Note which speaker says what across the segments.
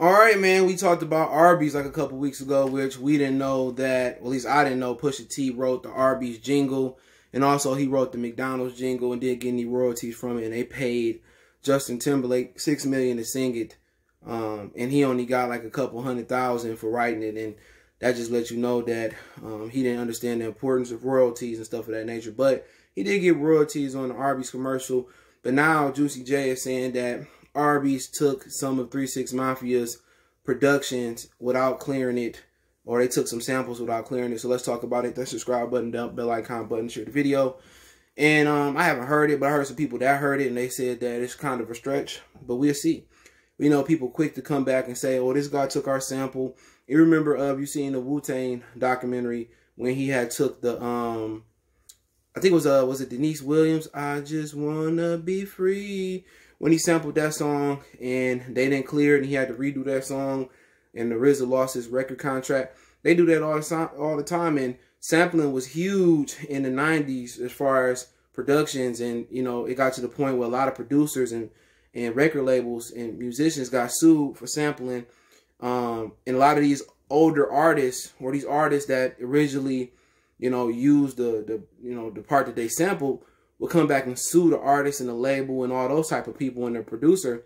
Speaker 1: All right, man. We talked about Arby's like a couple weeks ago, which we didn't know that. At least I didn't know. Pusha T wrote the Arby's jingle, and also he wrote the McDonald's jingle and didn't get any royalties from it. And they paid Justin Timberlake six million to sing it, um, and he only got like a couple hundred thousand for writing it. And that just lets you know that um, he didn't understand the importance of royalties and stuff of that nature. But he did get royalties on the Arby's commercial. But now Juicy J is saying that Arby's took some of 3 6 Mafia's productions without clearing it, or they took some samples without clearing it. So let's talk about it. That subscribe button, down, bell icon button, share the video. And um, I haven't heard it, but I heard some people that heard it, and they said that it's kind of a stretch. But we'll see. We know people quick to come back and say, "Oh, this guy took our sample." You remember of uh, you seen the Wu Tang documentary when he had took the um, I think it was uh was it Deniece Williams? I just wanna be free when he sampled that song and they didn't clear it and he had to redo that song and the RZA lost his record contract. They do that all the time, all the time and sampling was huge in the 90s as far as productions and you know it got to the point where a lot of producers and and record labels and musicians got sued for sampling um, and a lot of these older artists or these artists that originally you know use the the you know the part that they sampled would come back and sue the artist and the label and all those type of people and the producer.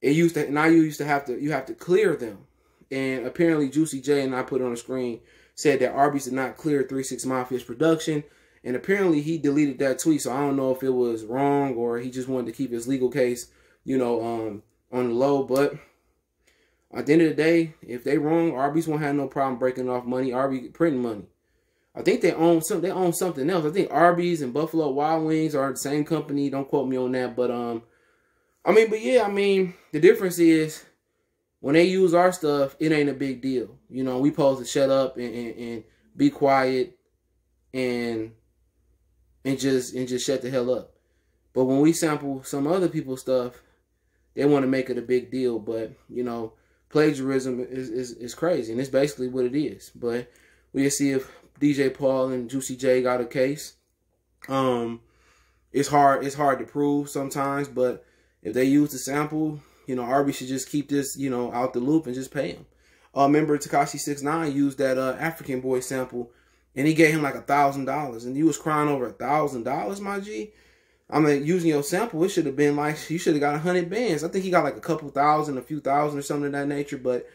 Speaker 1: It used to now you used to have to you have to clear them. And apparently Juicy J and I put on the screen said that Arby's did not clear 3-6 Mafia's production. And apparently he deleted that tweet. So I don't know if it was wrong or he just wanted to keep his legal case, you know, um, on the low. But at the end of the day, if they wrong, Arby's won't have no problem breaking off money. Arby's printing money. I think they own some. They own something else. I think Arby's and Buffalo Wild Wings are the same company. Don't quote me on that, but um, I mean, but yeah, I mean, the difference is when they use our stuff, it ain't a big deal. You know, we supposed to shut up and, and, and be quiet and and just and just shut the hell up. But when we sample some other people's stuff, they want to make it a big deal. But you know, plagiarism is, is, is crazy, and it's basically what it is. But we'll see if DJ Paul and Juicy J got a case. Um, it's hard. It's hard to prove sometimes, but if they use the sample, you know, Arby should just keep this, you know, out the loop and just pay him. Uh, remember Tekashi Six Nine used that uh, African Boy sample, and he gave him like a thousand dollars, and you was crying over a thousand dollars, my G. I mean, using your sample, it should have been like you should have got a hundred bands. I think he got like a couple thousand, a few thousand, or something of that nature. But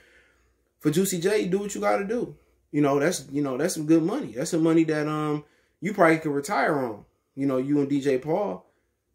Speaker 1: for Juicy J, do what you got to do. You know, that's you know, that's some good money. That's some money that um you probably could retire on. You know, you and DJ Paul.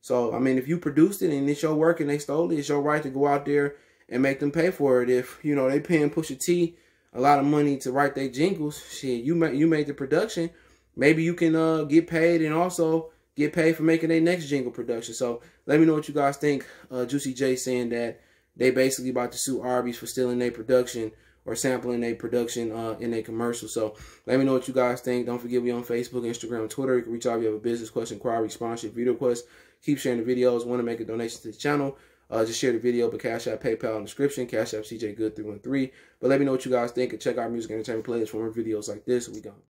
Speaker 1: So I mean, if you produced it and it's your work and they stole it, it's your right to go out there and make them pay for it. If you know they paying Pusha T a lot of money to write their jingles, shit, you made you made the production. Maybe you can uh get paid and also get paid for making their next jingle production. So let me know what you guys think. Uh, Juicy J saying that they basically about to sue Arby's for stealing their production or sampling a production uh, in a commercial. So let me know what you guys think. Don't forget we on Facebook, Instagram, Twitter. You can reach out if you have a business question, inquiry, sponsorship, video request. Keep sharing the videos. Want to make a donation to the channel. Uh, just share the video, but Cash App, PayPal in description. Cash App, CJ Good 313. But let me know what you guys think and check out music entertainment playlist for more videos like this. We gone.